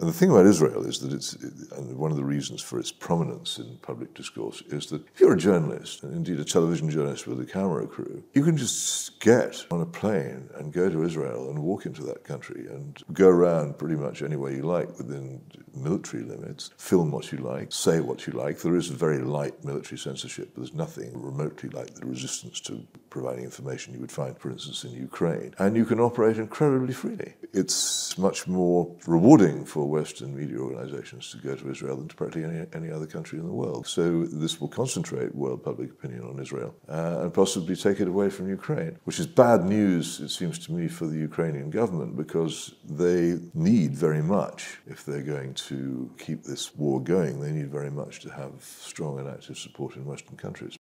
And the thing about Israel is that it's, and one of the reasons for its prominence in public discourse is that if you're a journalist, and indeed a television journalist with a camera crew, you can just get on a plane and go to Israel and walk into that country and go around pretty much any way you like within military limits, film what you like, say what you like. There is very light military censorship, there's nothing remotely like the resistance to providing information you would find, for instance, in Ukraine. And you can operate incredibly freely. It's much more rewarding for Western media organizations to go to Israel than to practically any, any other country in the world. So this will concentrate world public opinion on Israel uh, and possibly take it away from Ukraine, which is bad news, it seems to me, for the Ukrainian government because they need very much, if they're going to keep this war going, they need very much to have strong and active support in Western countries.